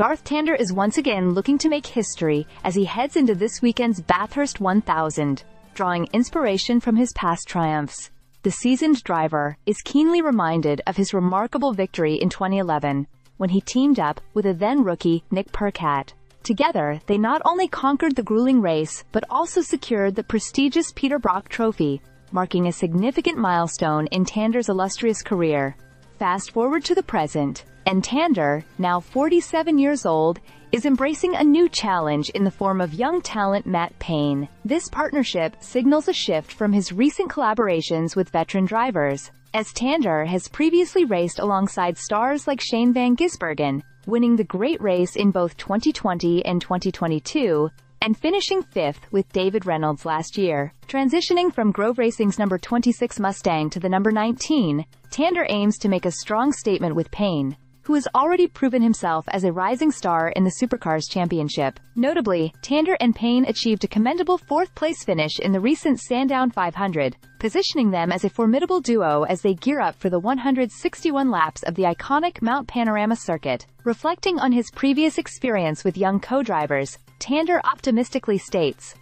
Garth Tander is once again looking to make history as he heads into this weekend's Bathurst 1000, drawing inspiration from his past triumphs. The seasoned driver is keenly reminded of his remarkable victory in 2011, when he teamed up with a then rookie Nick Percat. Together, they not only conquered the grueling race, but also secured the prestigious Peter Brock Trophy, marking a significant milestone in Tander's illustrious career. Fast forward to the present, and Tander, now 47 years old, is embracing a new challenge in the form of young talent Matt Payne. This partnership signals a shift from his recent collaborations with veteran drivers, as Tander has previously raced alongside stars like Shane Van Gisbergen, winning the Great Race in both 2020 and 2022, and finishing fifth with David Reynolds last year. Transitioning from Grove Racing's number 26 Mustang to the number 19, Tander aims to make a strong statement with Payne, who has already proven himself as a rising star in the Supercars Championship. Notably, Tander and Payne achieved a commendable fourth-place finish in the recent Sandown 500, positioning them as a formidable duo as they gear up for the 161 laps of the iconic Mount Panorama circuit. Reflecting on his previous experience with young co-drivers, Tander optimistically states,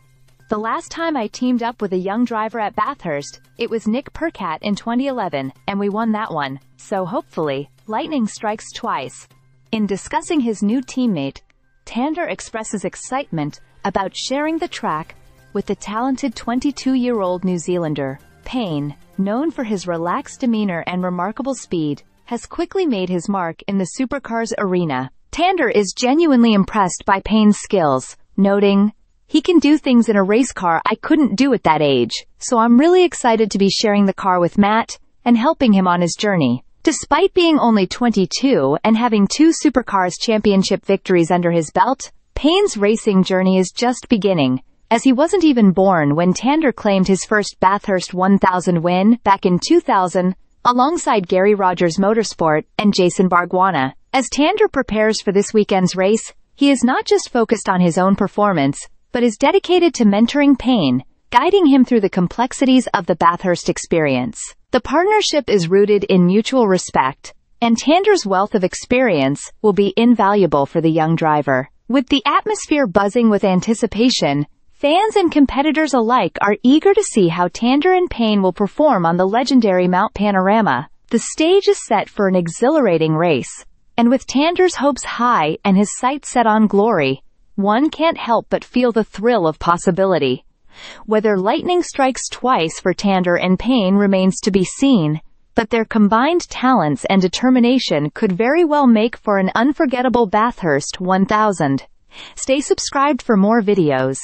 the last time I teamed up with a young driver at Bathurst, it was Nick Percat in 2011, and we won that one. So hopefully, lightning strikes twice. In discussing his new teammate, Tander expresses excitement about sharing the track with the talented 22-year-old New Zealander. Payne, known for his relaxed demeanor and remarkable speed, has quickly made his mark in the supercars arena. Tander is genuinely impressed by Payne's skills, noting, he can do things in a race car I couldn't do at that age, so I'm really excited to be sharing the car with Matt and helping him on his journey. Despite being only 22 and having two Supercars championship victories under his belt, Payne's racing journey is just beginning, as he wasn't even born when Tander claimed his first Bathurst 1000 win back in 2000, alongside Garry Rogers Motorsport and Jason Bargwanna. As Tander prepares for this weekend's race, he is not just focused on his own performance, but is dedicated to mentoring Payne, guiding him through the complexities of the Bathurst experience. The partnership is rooted in mutual respect, and Tander's wealth of experience will be invaluable for the young driver. With the atmosphere buzzing with anticipation, fans and competitors alike are eager to see how Tander and Payne will perform on the legendary Mount Panorama. The stage is set for an exhilarating race, and with Tander's hopes high and his sights set on glory, one can't help but feel the thrill of possibility. Whether lightning strikes twice for Tander and Payne remains to be seen, but their combined talents and determination could very well make for an unforgettable Bathurst 1000. Stay subscribed for more videos.